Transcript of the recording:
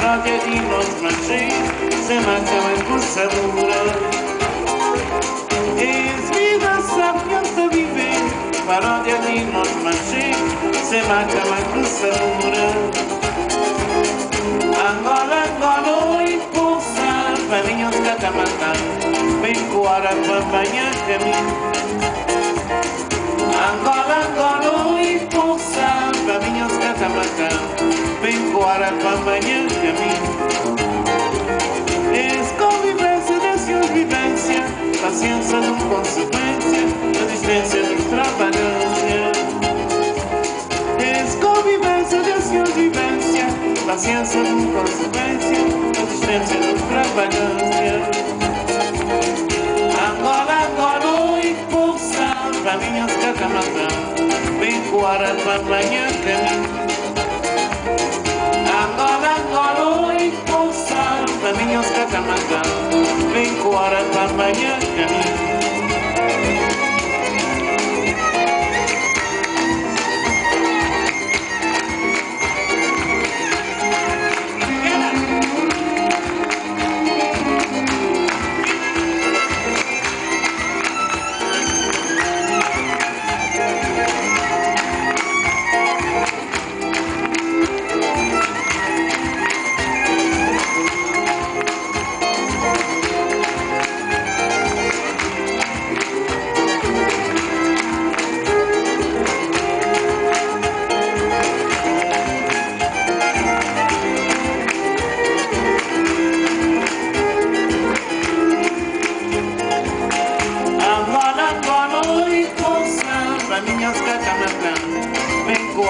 para de dinos maché, se me acaba en cursadura. Es vida sabiente vive, para de dinos maché, se me acaba en cursadura. Angola, Angola, y pulsa, para niños que te matan vengo ahora para bañar Angola, Angola, y pulsa, para niños catamata, Agora para amanhã caminho És convivência das vivência, Paciência não consequência A distância nos extravagância. Esse convivência das vivência, Paciência não consequência A distância nos extravagância. Agora, agora, é e pulsar Para minhas catamata Vem coar para amanhã caminho Yeah.